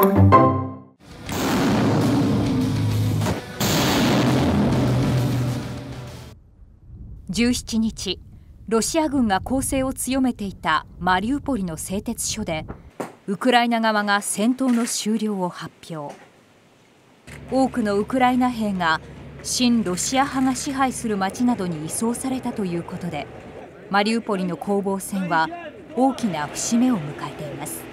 17日ロシア軍が攻勢を強めていたマリウポリの製鉄所でウクライナ側が戦闘の終了を発表。多くのウクライナ兵が親ロシア派が支配する町などに移送されたということでマリウポリの攻防戦は大きな節目を迎えています。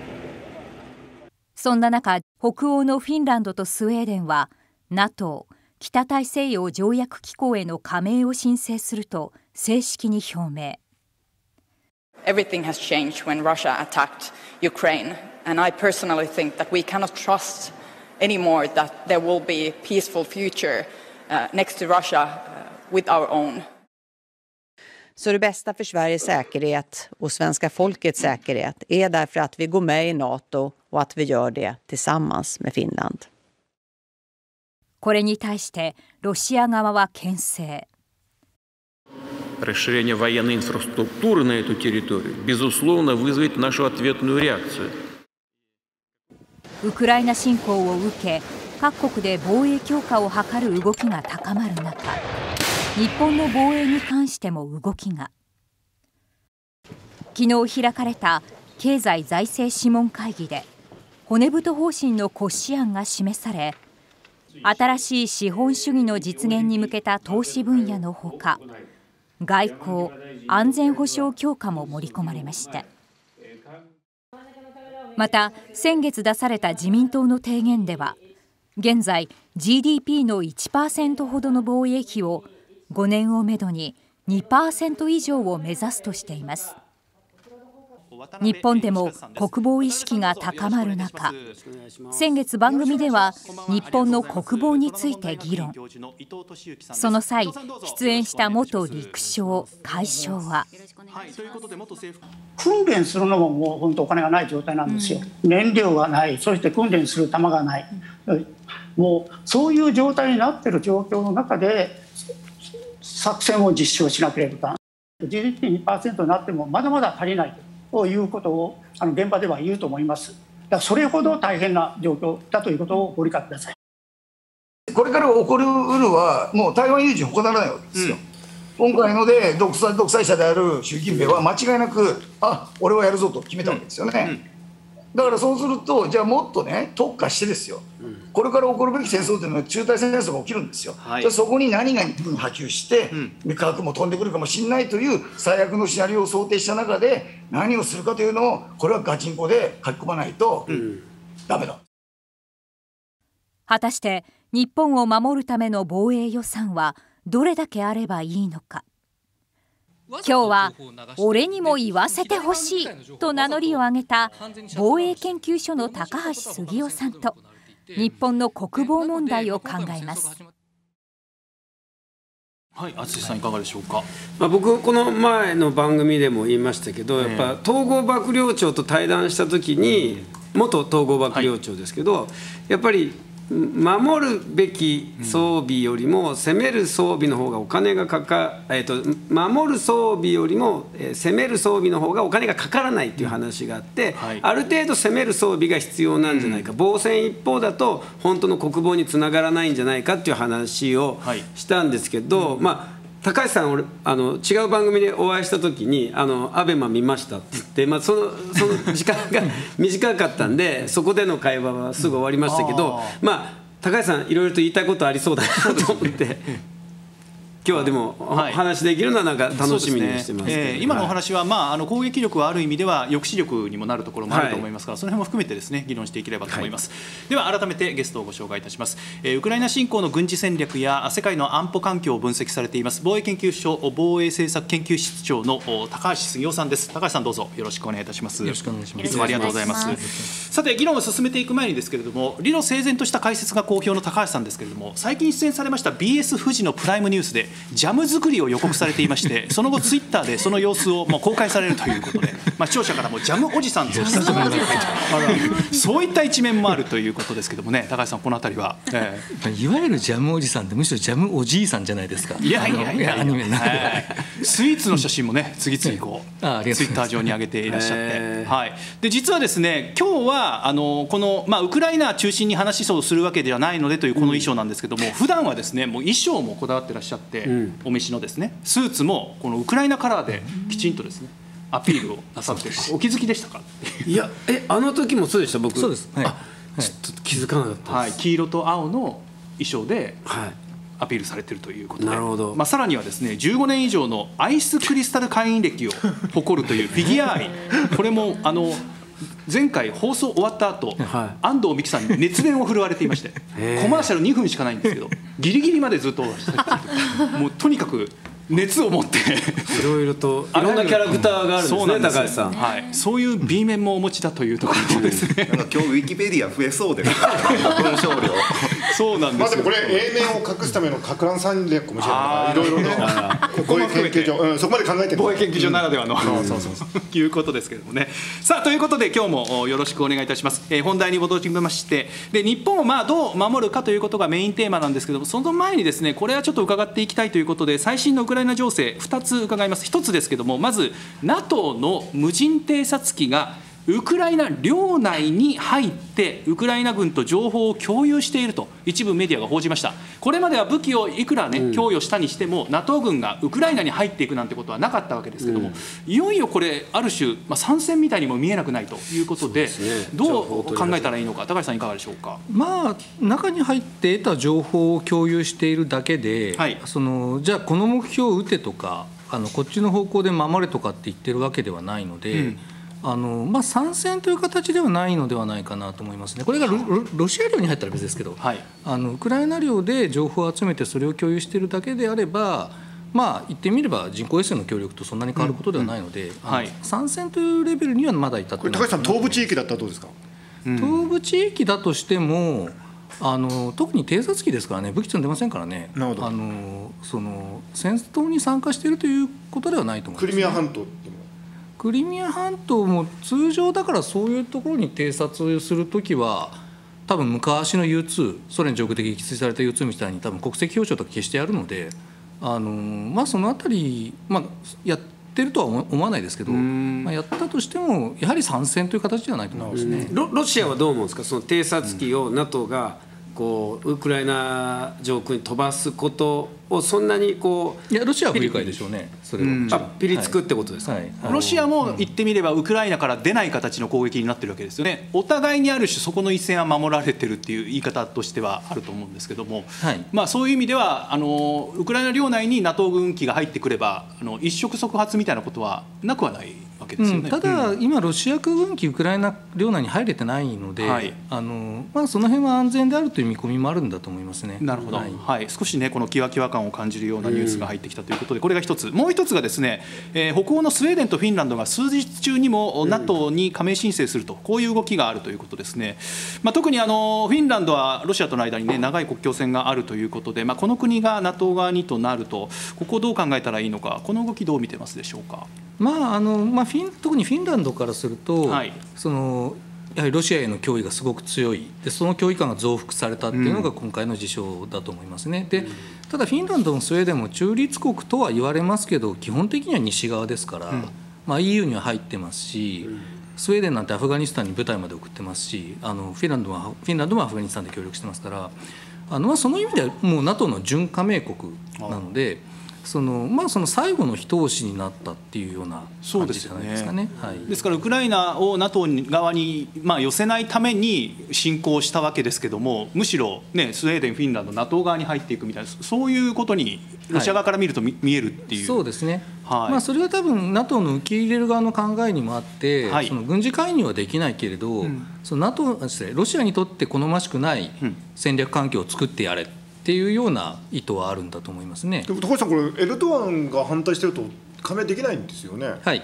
そんな中北欧のフィンランドとスウェーデンは NATO 北大西洋条約機構への加盟を申請すると正式に表明 Everything has changed when Russia attacked Ukraine, and I personally think that we cannot trust anymore that there will be a peaceful future uh, next to Russia uh, with our own. Så det bästa för Sveriges säkerhet och svenska folkets säkerhet är därför att vi går med i Nato och att vi gör det tillsammans med Finland. これに対してロシア側は牽制。 Расширение военной инфраструктуры на эту территорию, безусловно, вызовет нашу ответную реакцию. ウクライナ侵攻を受け各国で防衛強化を図る動きが高まる中 日本の防衛に関しても動きが。昨日開かれた経済財政諮問会議で骨太方針の骨子案が示され新しい資本主義の実現に向けた投資分野のほか外交・安全保障強化も盛り込まれました。また先月出された自民党の提言では現在 GDP の1%ほどの防衛費を5年をめどに2%以上を目指すとしています。日本でも国防意識が高まる中先月番組では日本の国防について議論。その際出演した元陸将海将は。訓練するのももう本当お金がない状態なんですよ、燃料がない。そして訓練する弾がない。もうそういう状態になっている状況の中で作戦を実施をしなければ GDP2% になってもまだまだ足りないということをあの現場では言うと思います。だそれほど大変な状況だということをご理解ください。これから起こるのはもう台湾有事に他ならないわけですよ。うん、今回ので独裁独裁者である習近平は間違いなくあ俺はやるぞと決めたわけですよね。うんだからそうするとじゃあもっとね特化してですよ、うん、これから起こるべき戦争というのは中大戦争が起きるんですよ、はい、じゃあそこに何が波及して、うん、核も飛んでくるかもしれないという最悪のシナリオを想定した中で何をするかというのをこれはガチンコで書き込まないと、うん、ダメだ。果たして日本を守るための防衛予算はどれだけあればいいのか今日は俺にも言わせてほしいと名乗りを上げた防衛研究所の高橋杉雄さんと日本の国防問題を考えます。はい、淳さんいかがでしょうか？まあ、僕この前の番組でも言いましたけど、やっぱ統合幕僚長と対談した時に、元統合幕僚長ですけど、はい、やっぱり守るべき装備よりも攻める装備の方がお金がかか、えー、と守る装備よりも攻める装備の方がお金がかからないっていう話があって、はい、ある程度攻める装備が必要なんじゃないか、防戦一方だと本当の国防につながらないんじゃないかっていう話をしたんですけど、はい、まあ高橋さん俺あの違う番組でお会いした時に「あのアベマ見ました」って言って、まあ、そのその時間が 短かったんでそこでの会話はすぐ終わりましたけど、まあ高橋さんいろいろと言いたいことありそうだなと思って。今日はでも、はい、話できるのはなんか楽しみにしてます、ね。えー、今のお話は、まあ、あの攻撃力はある意味では抑止力にもなるところもあると思いますから、はい、その辺も含めてですね議論していければと思います、はい、では改めてゲストをご紹介いたします、えー、ウクライナ侵攻の軍事戦略や世界の安保環境を分析されています防衛研究所防衛政策研究室長の高橋杉雄さんです。高橋さんどうぞよろしくお願いいたします。よろしくお願いします。いつもありがとうございます。さて議論を進めていく前にですけれども理路整然とした解説が好評の高橋さんですけれども最近出演されました BS 富士のプライムニュースでジャム作りを予告されていまして その後ツイッターでその様子をもう公開されるということで、まあ、視聴者からもジャムおじさんと親しみがそういった一面もあるということですけどもね高橋さんこの辺りは、えー、いわゆるジャムおじさんってむしろジャムおじいさんじゃないですか。いやいやいやアニメの。中で、スイーツの写真もね次々こう、ツイッター上に上げていらっしゃって、はい、で実はですね今日はあのこの、まあ、ウクライナ中心に話をするわけではないのでというこの衣装なんですけども、うん、普段はですねもう衣装もこだわってらっしゃって、うん、お召しのですね。スーツもこのウクライナカラーできちんとですね、アピールをなさってお気づきでしたか？いやえあの時もそうでした僕。そうです、はい、ちょっと気づかなかったはい、黄色と青の衣装で、はい、アピールされてるということで。なるほど、まあ、さらにはですね15年以上のアイスクリスタル会員歴を誇るというフィギュア愛。これもあの前回放送終わった後、はい、安藤美樹さんに熱弁を振るわれていましてコマーシャル2分しかないんですけどギリギリまでずっともうとにかく熱を持って。いろいろと。いろんなキャラクターがあるんですね高橋さん、はい、そういう B 面もお持ちだというところですね。今日ウィキペディア増えそうで。す文章量そうなんですまあでもこれ A 面を隠すためのか乱戦略かもしれな。いいろいろね。こも研究所、うん、そこまで考えて防衛研究所ならではの、そうそうそう。いうことですけれどもね。さあということで今日もよろしくお願いいたします、えー、本題に戻りまして。で日本をまあどう守るかということがメインテーマなんですけどもその前にですねこれはちょっと伺っていきたいということで最新のウクライナ情勢2つ伺います。1つですけどもまず NATO の無人偵察機がウクライナ領内に入ってウクライナ軍と情報を共有していると一部メディアが報じました。これまでは武器をいくら、ね、供与したにしても、うん、NATO 軍がウクライナに入っていくなんてことはなかったわけですけども、うん、いよいよこれある種、まあ、参戦みたいにも見えなくないということで、ね、どう考えたらいいのか高橋さんいかがでしょうか、まあ、中に入って得た情報を共有しているだけで、はい、そのじゃあこの目標を撃てとかあのこっちの方向で守れとかって言ってるわけではないので。うんあのまあ、参戦という形ではないのではないかなと思いますね、これがロシア領に入ったら別ですけど、はい、あのウクライナ領で情報を集めて、それを共有しているだけであれば、まあ、言ってみれば人工衛星の協力とそんなに変わることではないので、はい、参戦というレベルにはまだ至ってない。高橋さん、東部地域だったらどうですか、うん、東部地域だとしても、あの特に偵察機ですからね、武器積んでませんからね、あのその戦闘に参加しているということではないと思います、ね、クリミア半島クリミア半島も通常だからそういうところに偵察する時は多分昔の U2 ソ連上空的撃墜された U2 みたいに多分国籍表彰とか消してやるのであのまあその辺り、まあ、やってるとは思わないですけど、まあ、やったとしてもやはり参戦という形ではないと思いますね。ロロシアはどう思うんですか？その偵察機を NATO がこうウクライナ上空に飛ばすことをそんなにこういやロシアは不理解でしょうねそれは、うん、あピリつくってことですか、はいはい、ロシアも言ってみればウクライナから出ない形の攻撃になってるわけですよね。お互いにある種そこの一線は守られてるっていう言い方としてはあると思うんですけども、はい、まあ、そういう意味ではあのウクライナ領内に NATO 軍機が入ってくればあの一触即発みたいなことはなくはないわけですよね、うん、ただ、今、ロシア空軍機、ウクライナ領内に入れてないので、はい、あのまあ、その辺は安全であるという見込みもあるんだと思いますね。なるほど、はい、はい、少しね、このきわきわ感を感じるようなニュースが入ってきたということで、これが一つ、もう一つがですね、えー、北欧のスウェーデンとフィンランドが数日中にも NATO に加盟申請すると、こういう動きがあるということですね、まあ、特にあのフィンランドはロシアとの間に、ね、長い国境線があるということで、まあ、この国が NATO 側にとなると、ここをどう考えたらいいのか、この動き、どう見てますでしょうか？まああのまあ、フィン特にフィンランドからすると、はい、そのやはりロシアへの脅威がすごく強い。でその脅威感が増幅されたっていうのが今回の事象だと思いますね。でただフィンランドもスウェーデンも中立国とは言われますけど基本的には西側ですから、うん、まあ、EU には入ってますし、スウェーデンなんてアフガニスタンに部隊まで送ってますしあのフィンランドはフィンランドもアフガニスタンで協力してますからあのまあその意味ではもう NATO の準加盟国なので。そのまあ、その最後の一押しになったっていうような感じじゃないですかね。はい、ですからウクライナを NATO 側に、まあ、寄せないために侵攻したわけですけどもむしろ、ね、スウェーデン、フィンランド NATO 側に入っていくみたいなそういうことにロシア側から見ると見,、えるっていう。そうですね。はい。まあ、それは多分 NATO の受け入れる側の考えにもあって、はい、その軍事介入はできないけれど、うん、その NATO ロシアにとって好ましくない戦略環境を作ってやれっていうような意図はあるんだと思いますね。でも高橋さんこれエルドアンが反対してると加盟できないんですよね。はい。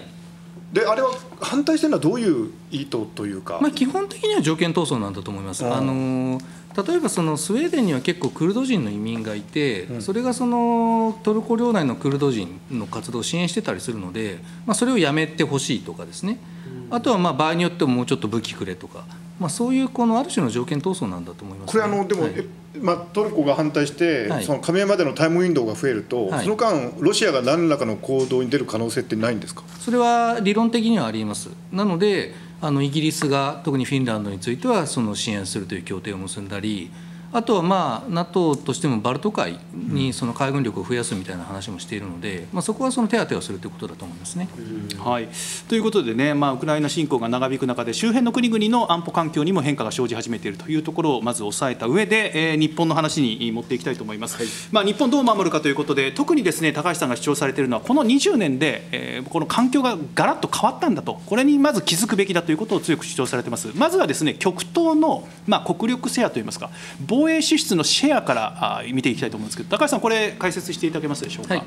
であれは反対してるのはどういう意図というか、まあ、基本的には条件闘争なんだと思います。あの例えばそのスウェーデンには結構クルド人の移民がいて、それがそのトルコ領内のクルド人の活動を支援してたりするので、まあ、それをやめてほしいとかですね、あとはまあ場合によってももうちょっと武器くれとか、まあ、そういうこのある種の条件闘争なんだと思います、ね、これあのでも、はい、まあ、トルコが反対して、はい、その加盟までのタイムウィンドウが増えると、はい、その間ロシアが何らかの行動に出る可能性ってないんですか？それは理論的にはあります。なのであのイギリスが特にフィンランドについてはその支援するという協定を結んだりあとはまあ NATO としてもバルト海にその海軍力を増やすみたいな話もしているので、まあ、そこはその手当てをするということだと思いますね。はい、ということでね、まあ、ウクライナ侵攻が長引く中で周辺の国々の安保環境にも変化が生じ始めているというところをまず押さえた上で、えー、日本の話に持っていきたいと思います。はい、まあ、日本どう守るかということで特にですね高橋さんが主張されているのはこの20年で、えー、この環境がガラッと変わったんだとこれにまず気づくべきだということを強く主張されています。まずはですね極東の、まあ、国力シェアといいますか防衛支出のシェアから見ていきたいと思うんですけど高橋さんこれ解説していただけますでしょうか？はい、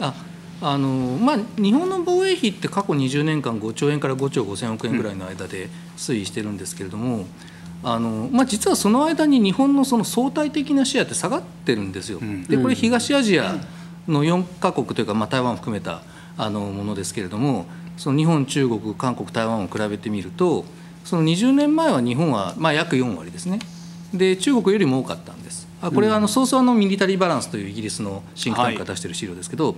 ああのまあ、日本の防衛費って過去20年間5兆円から5兆5000億円ぐらいの間で推移してるんですけれども、あのまあ、実はその間に日本のその相対的なシェアって下がってるんですよ。でこれ東アジアの4か国というか、まあ、台湾を含めたあのものですけれどもその日本中国韓国台湾を比べてみるとその20年前は日本はまあ約4割ですねで中国よりも多かったんです。あこれはあのソースのミリタリーバランスというイギリスのシンクタンクが出している資料ですけど、はい、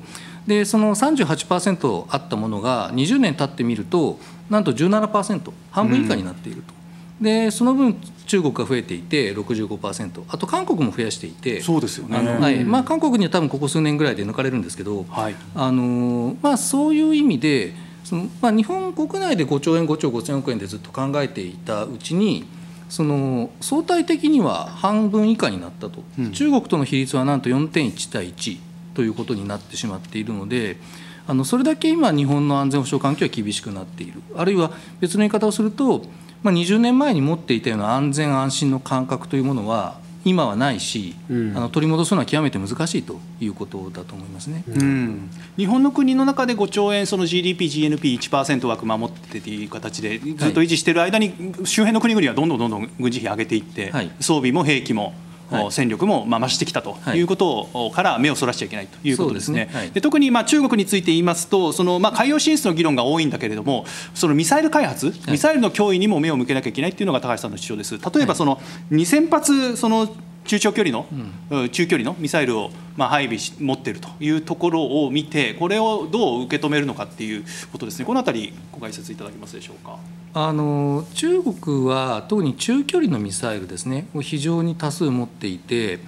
でその38%あったものが20年経ってみるとなんと17%半分以下になっていると。うん、でその分中国が増えていて65%あと韓国も増やしていてそうですよね、はい。まあ、韓国には多分ここ数年ぐらいで抜かれるんですけど、はい。あのまあ、そういう意味でその、まあ、日本国内で5兆円5兆5千億円でずっと考えていたうちにその相対的には半分以下になったと、うん、中国との比率はなんと4.1対1ということになってしまっているのであのそれだけ今日本の安全保障環境は厳しくなっている。あるいは別の言い方をすると、まあ、20年前に持っていたような安全安心の感覚というものは今はないし、うん、あの取り戻すのは極めて難しいということだと思いますね、うん、日本の国の中で5兆円、その GDP、GNP1% 枠守ってという形でずっと維持している間に、周辺の国々はどんどんどんどん軍事費上げていって、はい、装備も兵器も。はい、戦力もまあ増してきたとい。うことから目をそらしちゃいけないということですね。で、ね。はい、特にまあ中国について言いますと、そのまあ海洋進出の議論が多いんだけれども、そのミサイル開発、ミサイルの脅威にも目を向けなきゃいけないというのが高橋さんの主張です。例えばその2000発その中長距離の、うん、中距離のミサイルをまあ配備し持っているというところを見てこれをどう受け止めるのかっていうことですね。このあたりご解説いただけますでしょうか？あの中国は特に中距離のミサイルですね。を非常に多数持っていて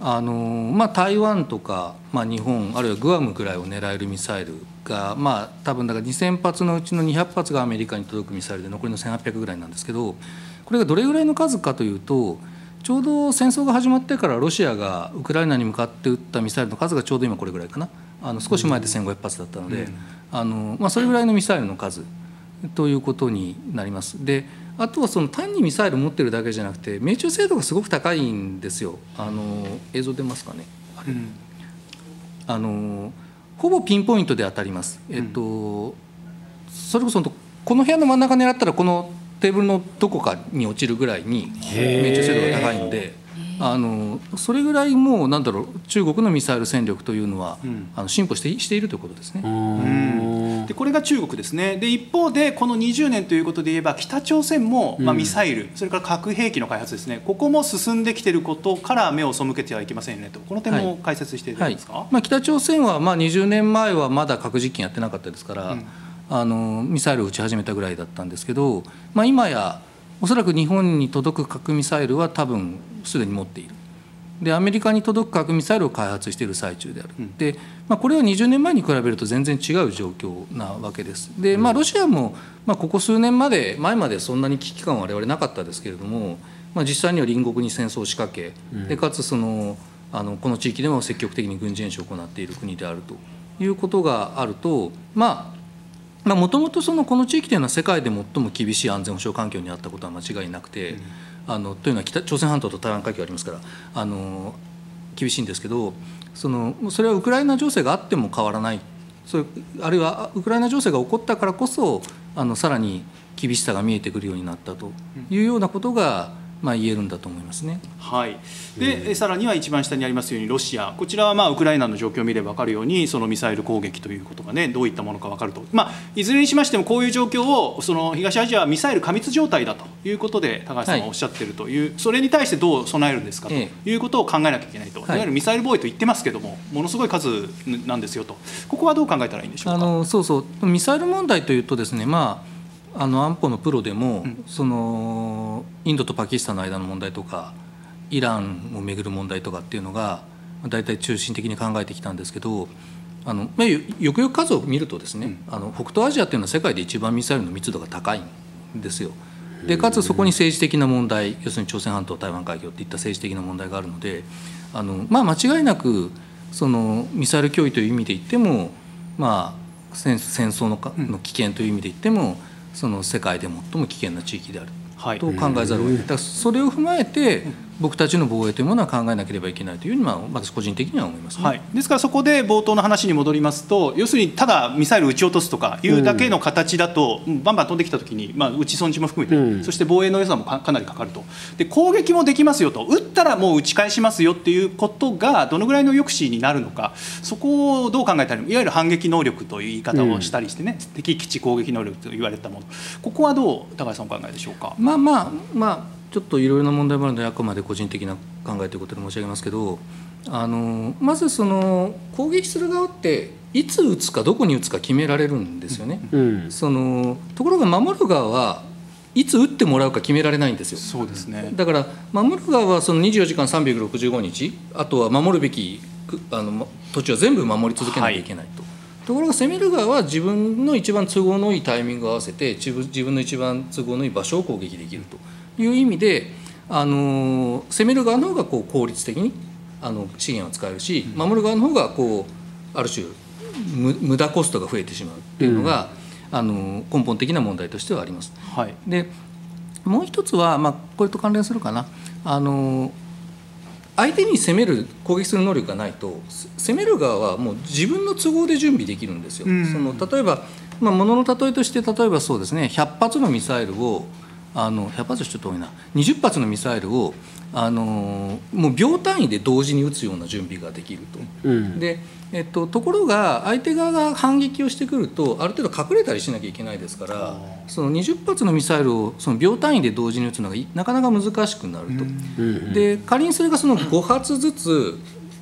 あの、まあ、台湾とか、まあ、日本あるいはグアムぐらいを狙えるミサイルが、まあ、多分だから2000発のうちの200発がアメリカに届くミサイルで残りの1800ぐらいなんですけどこれがどれぐらいの数かというとちょうど戦争が始まってからロシアがウクライナに向かって撃ったミサイルの数がちょうど今これぐらいかなあの少し前で1500発だったので、あのまあ、それぐらいのミサイルの数ということになります。であとはその単にミサイル持ってるだけじゃなくて命中精度がすごく高いんですよ。あの映像出ますかね？うん、あのほぼピンポイントで当たります。えっと、それこそこの部屋の真ん中狙ったらこのテーブルのどこかに落ちるぐらいに命中精度が高いので。あのそれぐらいもうなんだろう中国のミサイル戦力というのは、うん、あの進歩してしているということですね。でこれが中国ですね。で一方でこの20年ということで言えば北朝鮮も、まあ、ミサイル、うん、それから核兵器の開発ですね。ここも進んできていることから目を背けてはいけませんねと。この点も解説していただけますか、はい。はい、まあ、北朝鮮はまあ20年前はまだ核実験やってなかったですから、うんあのミサイルを撃ち始めたぐらいだったんですけど、まあ、今やおそらく日本に届く核ミサイルは多分すでに持っている。でアメリカに届く核ミサイルを開発している最中である、うん、で、まあ、これは20年前に比べると全然違う状況なわけです。で、まあ、ロシアも、まあ、ここ数年まで前までそんなに危機感は我々なかったですけれども、まあ、実際には隣国に戦争を仕掛け、でかつそのあのこの地域でも積極的に軍事演習を行っている国であるということがあるとまあもともとこの地域というのは世界で最も厳しい安全保障環境にあったことは間違いなくて、うん、あのというのは北朝鮮半島と台湾海峡ありますからあの厳しいんですけどそのそれはウクライナ情勢があっても変わらない。それあるいはウクライナ情勢が起こったからこそあのさらに厳しさが見えてくるようになったというようなことが、まあ、言えるんだと思いますね。はい、でさらには一番下にありますようにロシア。こちらはまあウクライナの状況を見れば分かるようにそのミサイル攻撃ということがねどういったものか分かると、まあ、いずれにしましてもこういう状況をその東アジアはミサイル過密状態だということで高橋さんがおっしゃっているという、はい、それに対してどう備えるんですかということを考えなきゃいけないと、はい、いわゆるミサイル防衛と言ってますけどもものすごい数なんですよと。ここはどう考えたらいいんでしょうか？あのそうそう。ミサイル問題というとですねまああの安保のプロでも、うん、そのインドとパキスタンの間の問題とかイランをめぐる問題とかっていうのが大体中心的に考えてきたんですけどあのよくよく数を見るとですね、うん、あの北東アジアっていうのは世界で一番ミサイルの密度が高いんですよ。でかつそこに政治的な問題要するに朝鮮半島台湾海峡っていった政治的な問題があるのであの、まあ、間違いなくそのミサイル脅威という意味で言っても、まあ、戦争のの危険という意味で言ってもその世界で最も危険な地域であると考えざるを得ない、だからそれを踏まえて僕たちの防衛というものは考えなければいけないというふうに、まあ、私個人的には思います、ね、はい、ですからそこで冒頭の話に戻りますと要するにただミサイル撃ち落とすとかいうだけの形だと、うん、バンバン飛んできたときに、まあ、撃ち損じも含めて、うん、そして防衛の予算もかなりかかると。で攻撃もできますよと。撃ったらもう撃ち返しますよっていうことがどのぐらいの抑止になるのかそこをどう考えたらいわゆる反撃能力という言い方をしたりしてね、うん、敵基地攻撃能力と言われたもの。ここはどう高橋さんお考えでしょうか？まあまあまあちょっといろいろな問題もあるのであくまで個人的な考えということで申し上げますけどあのまずその攻撃する側っていつ撃つかどこに撃つか決められるんですよね。うん、そのところが守る側はいつ撃ってもらうか決められないんですよ。そうですね。だから守る側はその24時間365日あとは守るべきあの土地を全部守り続けなきゃいけないと。はい、ところが攻める側は自分の一番都合のいいタイミングを合わせて自分の一番都合のいい場所を攻撃できると。いう意味であの攻める側の方がこう効率的にあの資源を使えるし守る側の方がこうある種無駄コストが増えてしまうっていうのが、うん、あの根本的な問題としてはあります。はい、でもう一つは、まあ、これと関連するかな。あの相手に攻める攻撃する能力がないと攻める側はもう自分の都合で準備できるんですよ。うん、その例えば、まあ、ものの例えとして例えばそうですね100発のミサイルをあの100発ちょっと多いな。20発のミサイルをあのもう秒単位で同時に撃つような準備ができると。うん、でえっと、ところが相手側が反撃をしてくるとある程度隠れたりしなきゃいけないですからその20発のミサイルをその秒単位で同時に撃つのがなかなか難しくなると。うん、で仮にそれがその5発ずつ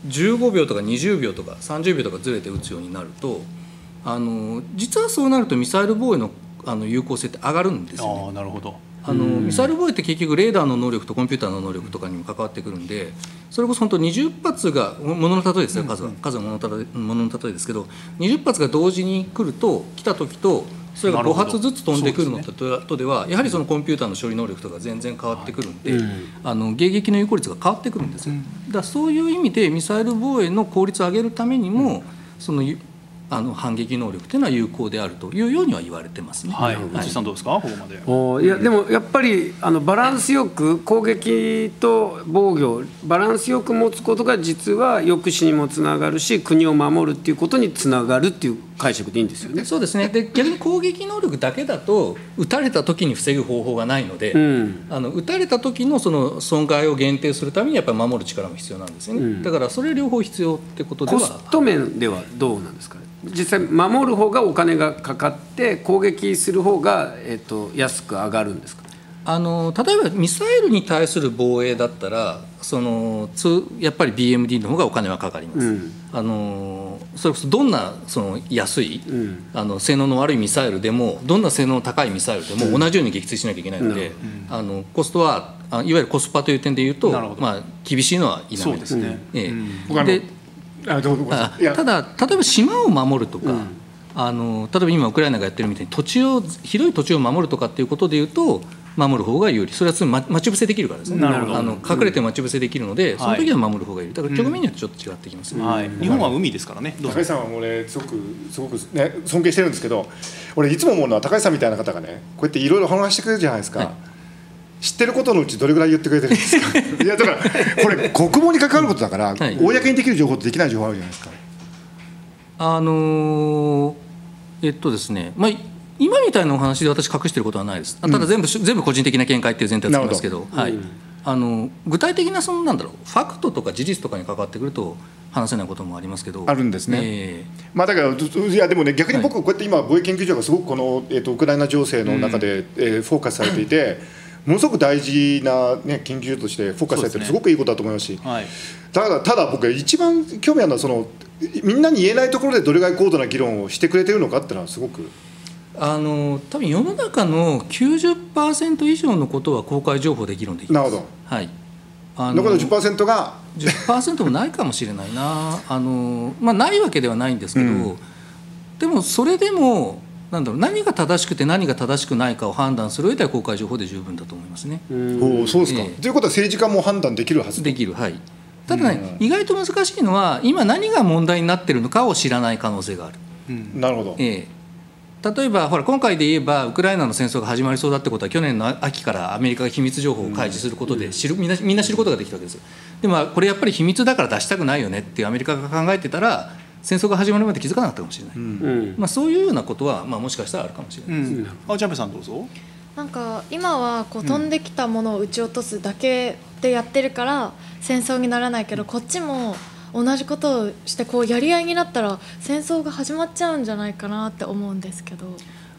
15秒とか20秒とか30秒とかずれて撃つようになるとあの実はそうなるとミサイル防衛のあの有効性って上がるんですよ、ね、あなるほどあのミサイル防衛って結局レーダーの能力とコンピューターの能力とかにも関わってくるんでそれこそ本当20発がものの例えですよ数は。数はものの例えですけど20発が同時に来ると来た時とそれが5発ずつ飛んでくるのとではやはりそのコンピューターの処理能力とか全然変わってくるんで、あの迎撃の有効率が変わってくるんですよ。だそういう意味でミサイル防衛の効率を上げるためにもそのあの反撃能力というのは有効であるというようには言われてますね。はい、はい、さんどうですか、ここまで。おいやでもやっぱりあのバランスよく攻撃と防御バランスよく持つことが実は抑止にもつながるし国を守るっていうことにつながるっていう解釈でいいんですよね。そうですね。で逆に攻撃能力だけだと撃たれた時に防ぐ方法がないので、うん、あの撃たれた時のその損害を限定するためにやっぱり守る力も必要なんですよね。うん、だからそれ両方必要ってことでは。コスト面ではどうなんですか。実際守る方がお金がかかって攻撃する方がえっと安く上がるんですかあの例えばミサイルに対する防衛だったらそのつやっぱり BMD の方がお金はかかります。うん、あのそれこそどんなその安い、うん、あの性能の悪いミサイルでもどんな性能の高いミサイルでも同じように撃墜しなきゃいけないので、うん、あのコストはいわゆるコスパという点でいうと、まあ、厳しいのは否めです。ね。ええ、であどうただ例えば島を守るとか、うん、あの例えば今ウクライナがやってるみたいに土地を広い土地を守るとかっていうことでいうと守る方が有利。それは待ち伏せできるからですね。あの隠れて待ち伏せできるので、うん、その時は守る方が有利。だから局面によってちょっと違ってきます、ね、はい、日本は海ですからね。高橋さんは俺すごくすごく、ね、尊敬してるんですけど俺いつも思うのは高橋さんみたいな方がねこうやっていろいろ話してくれるじゃないですか。はい。知ってることのうちどれぐらい言ってくれてるんですか。いやだからこれ国防に関わることだから、はい、公にできる情報とできない情報あるじゃないですか。あのえっとですね、まあ、今みたいなお話で私隠していることはないです。ただ全部、うん、全部個人的な見解っていう前提をつきますけど、どはい。うん、あの具体的なそのなんだろうファクトとか事実とかに関わってくると話せないこともありますけど。あるんですね、えー、まあ、だからいやでもね逆に僕こうやって今防衛研究所がすごくこの、えーと、ウクライナ情勢の中で、うん、えー、フォーカスされていて。ものすごく大事な、ね、研究としてフォーカスされてる、すごくいいことだと思いますし、はい、ただただ僕が一番興味あるのはそのみんなに言えないところでどれぐらい高度な議論をしてくれてるのかっていうのはすごく。あの多分世の中の90%以上のことは公開情報で議論できます。なるほど。はい。あの残りの10%が？10%もないかもしれないな。あの、まあ、ないわけではないんですけど、うん、でもそれでもなんだろう何が正しくて何が正しくないかを判断する上では公開情報で十分だと思いますね。おそうですか、えー、ということは政治家も判断できるはず。できる。はい。ただね、意外と難しいのは今何が問題になってるのかを知らない可能性がある。うん、なるほど、えー、例えばほら今回で言えばウクライナの戦争が始まりそうだってことは去年の秋からアメリカが秘密情報を開示することで知る、みんなみんな知ることができたわけです。でもこれやっぱり秘密だから出したくないよねってアメリカが考えてたら戦争が始まるまで気づかなかったかもしれない、うん、まあ、そういうようなことは、まあ、もしかしたらあるかもしれない。です、うん、あジャンさんどうぞ。なんか今はこう飛んできたものを撃ち落とすだけでやってるから戦争にならないけどこっちも同じことをしてこうやり合いになったら戦争が始まっちゃうんじゃないかなって思うんですけど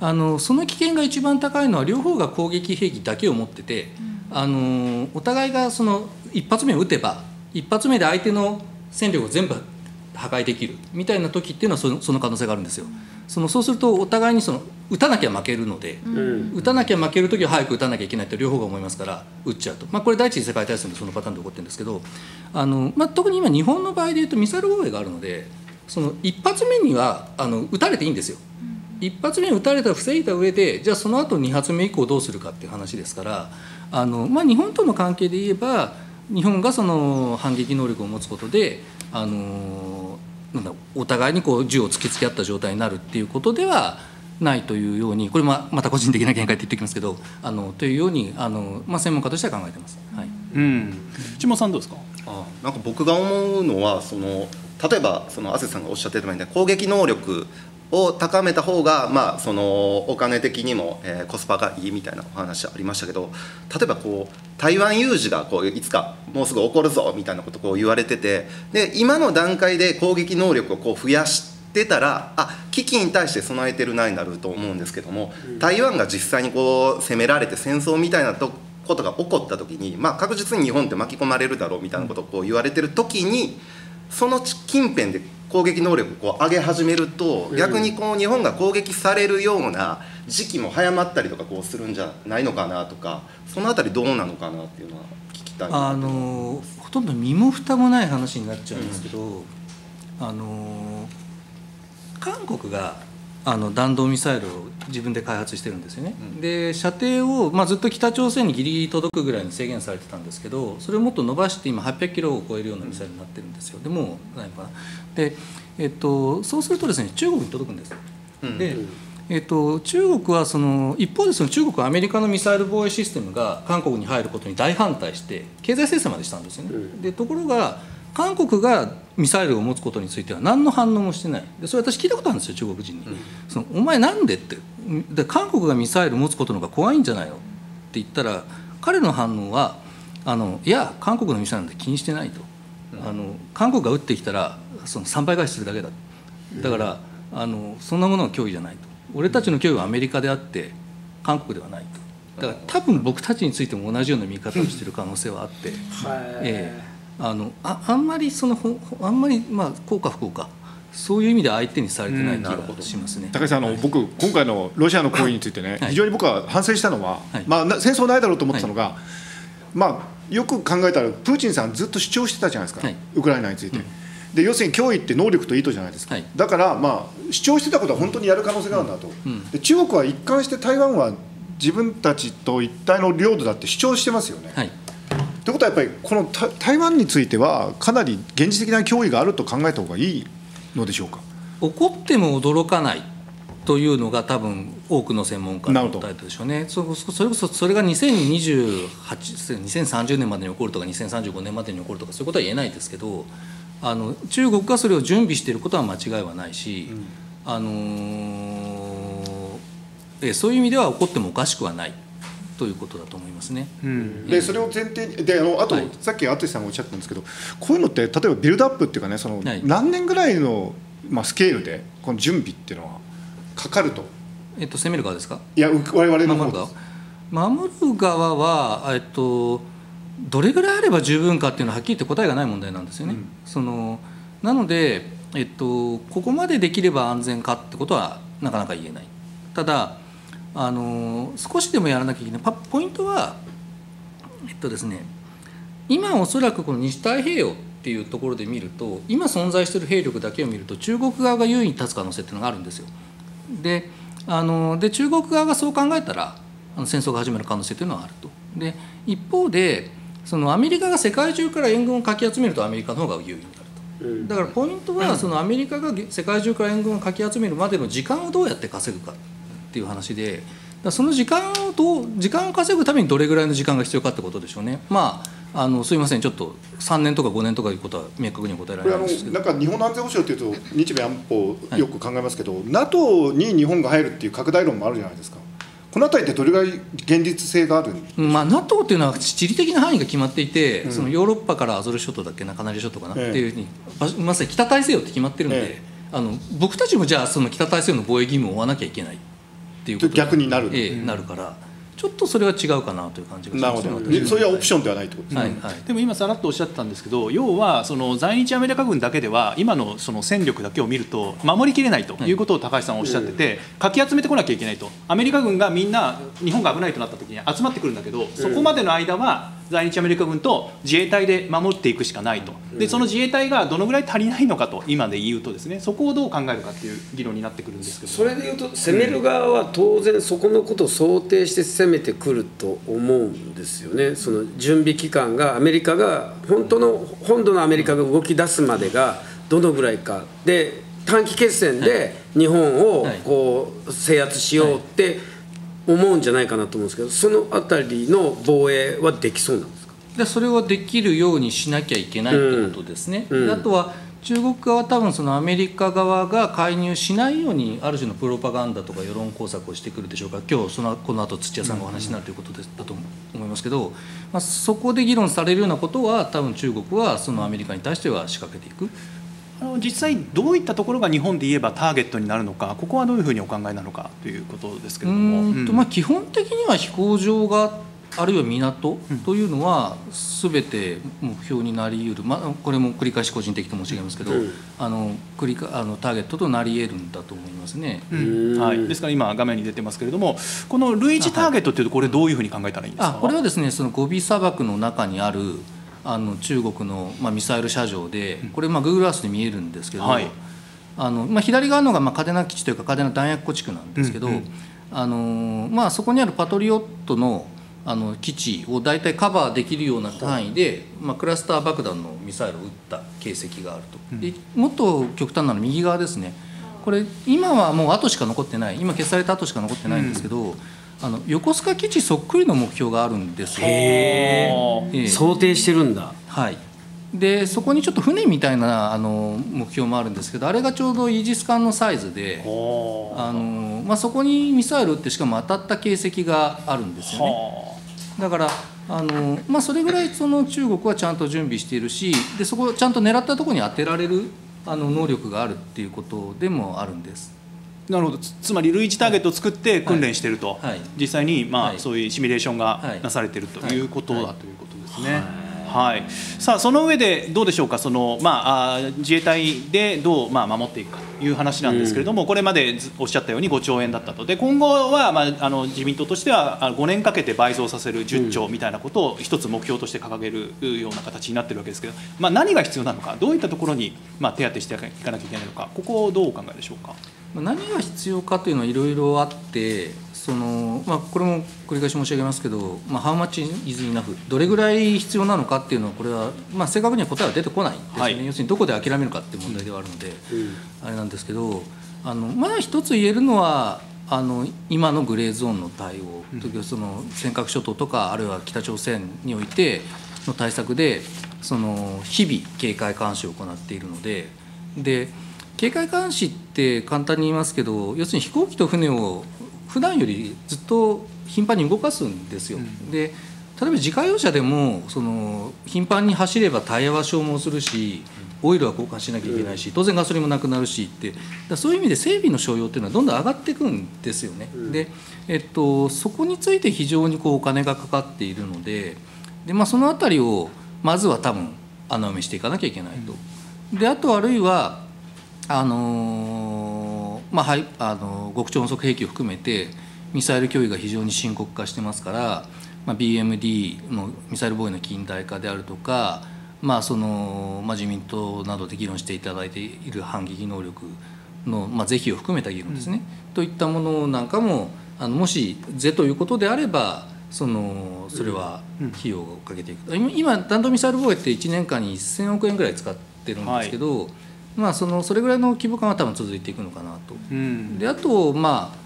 あのその危険が一番高いのは両方が攻撃兵器だけを持ってて、うん、あのお互いがその一発目を撃てば一発目で相手の戦力を全部破壊できるみたいな時っていうのはそのその可能性があるんですよ。そのそうするとお互いにその打たなきゃ負けるので、うん、打たなきゃ負ける時は早く打たなきゃいけないって両方が思いますから打っちゃうと、まあ、これ第一次世界大戦でそのパターンで起こってるんですけどあの、まあ、特に今日本の場合でいうとミサイル防衛があるのでその一発目にはあの撃たれていいんですよ。一発目撃たれたら防いだ上でじゃあその後2発目以降どうするかっていう話ですからあの、まあ、日本との関係で言えば日本がその反撃能力を持つことであのなんだお互いにこう銃を突きつけ合った状態になるっていうことではないというようにこれままた個人的な見解って言っておきますけどあのというようにあの、まあ、専門家としては考えてます。はい。うん、下さんどうですか？あなんか僕が思うのはその例えばその亜生さんがおっしゃってたように攻撃能力を高めた方がまあそのお金的にも、えー、コスパがいいみたいなお話ありましたけど例えばこう台湾有事がこういつかもうすぐ起こるぞみたいなことこう言われててで今の段階で攻撃能力をこう増やしてたらあ危機に対して備えてるなになると思うんですけども台湾が実際にこう攻められて戦争みたいなとことが起こった時に、まあ、確実に日本って巻き込まれるだろうみたいなことをこう言われてる時にその近辺で攻撃能力をこう上げ始めると逆にこう日本が攻撃されるような時期も早まったりとかこうするんじゃないのかなとかその辺りどうなのかなっていうのは聞きたいあのほとんど身も蓋もない話になっちゃうんですけど、うん、あの韓国があの弾道ミサイルを自分で開発してるんですよね、うん、で射程を、まあ、ずっと北朝鮮にギリギリ届くぐらいに制限されてたんですけどそれをもっと伸ばして今800キロを超えるようなミサイルになってるんですよ。でもないかなで、えっと、そうするとですね中国に届くんです、うん、で、えっと、中国はその一方でその中国はアメリカのミサイル防衛システムが韓国に入ることに大反対して経済制裁までしたんですよね、でところが韓国がミサイルを持つことについては何の反応もしてない。でそれ私聞いたことあるんですよ中国人に、うん、そのお前なんでって。で韓国がミサイル持つことの方が怖いんじゃないの？って言ったら彼の反応はあのいや韓国のミサイルなんて気にしてないと、うん、あの韓国が撃ってきたらその3倍返しするだけだ。だから、うん、あのそんなものは脅威じゃないと。俺たちの脅威はアメリカであって韓国ではないと。だから多分僕たちについても同じような見方をしている可能性はあって、ええ。あのああんまりそのあんまりまあ効果不効果そういう意味で相手にされてない気がしますね。高橋さんあの、はい、僕今回のロシアの行為についてね、はい、非常に僕は反省したのは、はい、まあ戦争ないだろうと思ってたのが、まあよく考えたらプーチンさんずっと主張してたじゃないですか、ウクライナについて。うん。で要するに脅威って能力と意図じゃないですか、はい、だからまあ主張してたことは本当にやる可能性があるんだと、で中国は一貫して台湾は自分たちと一体の領土だって主張してますよね。はい。ということはやっぱりこの台湾についてはかなり現実的な脅威があると考えた方がいいのでしょうか。怒っても驚かないというのが多分多くの専門家の答えでしょうねそそれこそそれが2028 2030年までに起こるとか2035年までに起こるとかそういうことは言えないですけどあの中国がそれを準備していることは間違いはないし、うん、あのー、そういう意味では起こってもおかしくはない。ということだと思いますね。うん、でそれを前提にであのあと、はい、さっき淳さんがおっしゃったんですけどこういうのって例えばビルドアップっていうかねその、はい、何年ぐらいの、まあ、スケールでこの準備っていうのはかかると。えっと、攻める側ですか？いや我々の方です守る側は、えっと、どれぐらいあれば十分かっていうのははっきり言って答えがない問題なんですよね。うん、そのなので、えっと、ここまでできれば安全かってことはなかなか言えない。ただあの少しでもやらなきゃいけないポイントはえっとですね今おそらくこの西太平洋っていうところで見ると今存在している兵力だけを見ると中国側が優位に立つ可能性っていうのがあるんですよ。であので中国側がそう考えたらあの戦争が始まる可能性というのはあると。で一方でそのアメリカが世界中から援軍をかき集めるとアメリカの方が優位になると。だからポイントはそのアメリカが世界中から援軍をかき集めるまでの時間をどうやって稼ぐかっていう話でその時間をどう時間を稼ぐためにどれぐらいの時間が必要かってことでしょうね。まああのすみません、ちょっと3年とか5年とかいうことは明確に答えられないですなんか日本の安全保障というと、日米安保、よく考えますけど、はい、NATO に日本が入るっていう拡大論もあるじゃないですか。この辺りってどれぐらい現実性があるまあ、NATO っていうのは地理的な範囲が決まっていて、うん、そのヨーロッパからアゾル諸島だっけなカナリ諸島かな、ええ。っていうふうにまさに北大西洋って決まってるんで、え、あの僕たちもじゃあその北大西洋の防衛義務を負わなきゃいけないっていうこと逆になる、ええ、なるから。ちょっとそれは違うかなという感じがします。なるほど。それはオプションではないと。いうことですね、はい。はい、でも今さらっとおっしゃったんですけど要はその在日アメリカ軍だけでは今のその戦力だけを見ると守りきれないとい。うことを高橋さんおっしゃってて、かき集めてこなきゃいけないと。アメリカ軍がみんな日本が危ないとなった時に集まってくるんだけどそこまでの間は在日アメリカ軍と自衛隊で守っていくしかないと。でその自衛隊がどのぐらい足りないのかと今で言うとですねそこをどう考えるかっていう議論になってくるんですけど。それでいうと攻める側は当然そこのことを想定して攻めてくると思うんですよね。その準備期間がアメリカが本当の本土のアメリカが動き出すまでがどのぐらいか。で短期決戦で日本をこう制圧しようって思うんじゃないかなと思うんですけどその辺りの防衛はできそうなんですか？でそれはできるようにしなきゃいけないということですね。うんうん、あとは中国側は多分そのアメリカ側が介入しないようにある種のプロパガンダとか世論工作をしてくるでしょうか今日そのこの後土屋さんがお話になるということでだと思いますけど、まあ、そこで議論されるようなことは多分中国はそのアメリカに対しては仕掛けていく。あの実際どういったところが日本で言えばターゲットになるのかここはどういうふうにお考えなのかということですけれども。うんまあ、基本的には飛行場があるいは港というのは全て目標になりうる、まあ、これも繰り返し個人的と申し上げますけど、うん、あの繰りかあのターゲットとなり得るんだと思いますね、うん、はい、ですから今画面に出てますけれどもこの類似ターゲットというとこれどういうふうに考えたらいいんですか？これはですねそのゴビ砂漠の中にあるあの中国の、まあ、ミサイル射場でこれ、まあ、Google Earth で見えるんですけど、はい、あのまあ、左側のが、まあ、嘉手納基地というか嘉手納弾薬庫地区なんですけど、うんうん、あのまあ、そこにあるパトリオットのあの基地を大体カバーできるような範囲で、まあ、クラスター爆弾のミサイルを撃った形跡があると、でもっと極端なのは右側ですね。これ今はもう後しか残ってない。今消された後しか残ってないんですけど、うんあの横須賀基地そっくりの目標があるんですよ。へえ想定してるんだ。はい。でそこにちょっと船みたいなあの目標もあるんですけどあれがちょうどイージス艦のサイズであの、まあ、そこにミサイル撃ってしかも当たった形跡があるんですよね。だからあの、まあ、それぐらいその中国はちゃんと準備しているしでそこをちゃんと狙ったところに当てられるあの能力があるっていうことでもあるんです。なるほど。つまり類似ターゲットを作って訓練していると、はい。はい、実際に、まあそういうシミュレーションがなされているということだということですね。はい、さあその上でどうでしょうか？その、まあ、自衛隊でどう、まあ、守っていくかという話なんですけれども、うん、これまでおっしゃったように5兆円だったと。で今後は、まあ、あの自民党としては5年かけて倍増させる10兆みたいなことを一つ目標として掲げるような形になっているわけですけど、まあ、何が必要なのかどういったところに、まあ、手当てしていかなきゃいけないのかここをどうお考えでしょうか？何が必要かというのはいろいろあってその、まあ、これも繰り返し申し上げますけど、まあ、ハウマッチイズイナフどれぐらい必要なのかっていうのはこれは、まあ、正確には答えは出てこないんですよね、はい、要するにどこで諦めるかっていう問題ではあるので、うん、あれなんですけどあのまあ一つ言えるのはあの今のグレーゾーンの対応、うん、その尖閣諸島とかあるいは北朝鮮においての対策でその日々警戒監視を行っているのでで警戒監視って簡単に言いますけど要するに飛行機と船を普段よりずっと頻繁に動かすんですよ。うん、で例えば自家用車でもその頻繁に走ればタイヤは消耗するしオイルは交換しなきゃいけないし当然ガソリンもなくなるしってそういう意味で整備の所要っていうのはどんどん上がっていくんですよね。で、えっと、そこについて非常にこうお金がかかっているのでで、まあ、その辺りをまずは多分穴埋めしていかなきゃいけないと。であとあるいはあのまあはいあの極超音速兵器を含めてミサイル脅威が非常に深刻化してますから、まあ、BMD のミサイル防衛の近代化であるとかまあそのまあ、自民党などで議論していただいている反撃能力の、まあ、是非を含めた議論ですね、うん、といったものなんかもあのもし是ということであればそのそれは費用をかけていく、うん、今弾道ミサイル防衛って1年間に1000億円ぐらい使ってるんですけど、はい、まあ、そのそれぐらいの規模感は多分続いていくのかなと。うん、であとまあ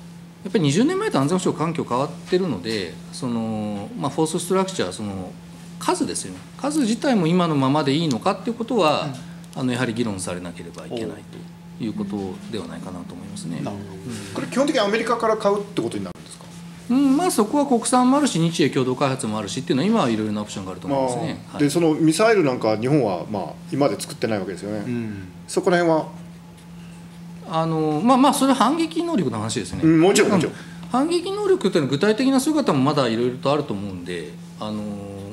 やっぱり20年前と安全保障環境変わってるのでその、まあ、フォースストラクチャーその数ですよね。数自体も今のままでいいのかっていうことは、うん、あのやはり議論されなければいけないということではないかなと思いますね。うん、これ基本的にアメリカから買うってことになうんまあ、そこは国産もあるし日英共同開発もあるしっていうのは今はいろいろなオプションがあると思いますね。まあ、でそのミサイルなんか日本はまあ今まで作ってないわけですよね。うん、そこら辺は？あのまあまあそれは反撃能力の話ですね。うん、もちろんもちろん。反撃能力っていうのは具体的な姿もまだいろいろとあると思うんで、あの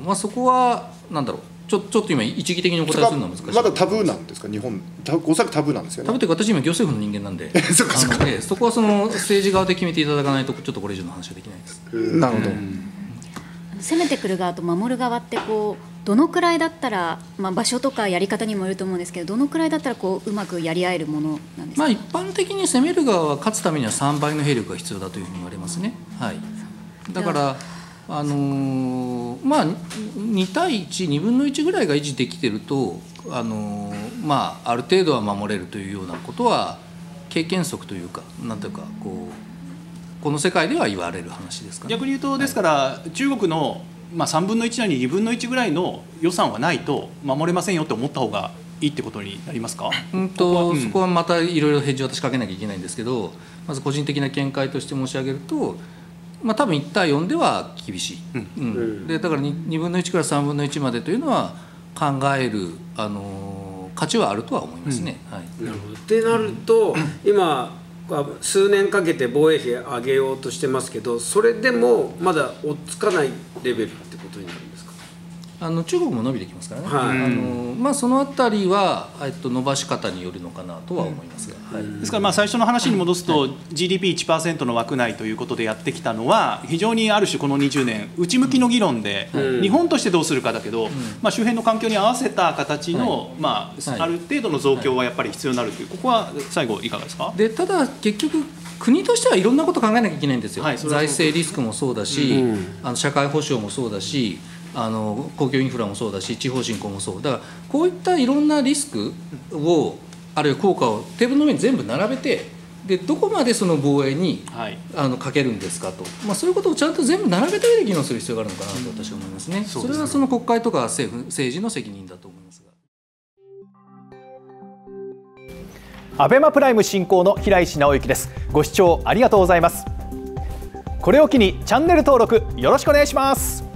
まあ、そこはなんだろうちょちょっと今一義的にお答えするのは難しい。まだタブーなんですか？日本おそらくタブーなんですよね。タブーって私今行政府の人間なんで。そかそか、えそこはその政治側で決めていただかないとちょっとこれ以上の話はできないです。なるほど、攻めてくる側と守る側ってこうどのくらいだったら、まあ、場所とかやり方にもよると思うんですけどどのくらいだったらこううまくやり合えるものなんですか、まあ、一般的に攻める側は勝つためには3倍の兵力が必要だというふうに言われますね、はい、だからあのー、まあ2対12分の1ぐらいが維持できてると、あのー、まあ、ある程度は守れるというようなことは経験則というかなんというかこうこの世界では言われる話ですか、ね、逆に言うとですから、はい、中国の、まあ、3分の1なり2分の1ぐらいの予算はないと守れませんよって思った方がいいってことになりますか、うんと、うん、そこはまたいろいろ返事を私かけなきゃいけないんですけどまず個人的な見解として申し上げるとまあ、多分1対4では厳しい、うん、でだから 2, 2分の1から3分の1までというのは考える、あの価値はあるとは思いますね。はい、なるほど。ってなると 今数年かけて防衛費上げようとしてますけどそれでもまだ追っつかないレベルってことになる。んですかあの中国も伸びてきますからね、はい、あのまあ、そのあたりは、えっと、伸ばし方によるのかなとは思いますが、はい、ですからまあ最初の話に戻すと、はい、GDP1% の枠内ということでやってきたのは非常にある種この20年内向きの議論で、うん、日本としてどうするかだけど、うん、まあ、周辺の環境に合わせた形の、まあ、ある程度の増強はやっぱり必要になるというここは最後いかがですか？でただ結局国としてはいろんなこと考えなきゃいけないんですよ、はい、財政リスクもそうだし、うん、あの社会保障もそうだしあの公共インフラもそうだし地方振興もそうだからこういったいろんなリスクをあるいは効果をテーブルの上に全部並べてでどこまでその防衛に、はい、あのかけるんですかと、まあ、そういうことをちゃんと全部並べた上で議論する必要があるのかなと私は思いますね。うん、それはその国会とか政府政治の責任だと思いますが。アベマプライム進行の平石直之です。ご視聴ありがとうございます。これを機にチャンネル登録よろしくお願いします。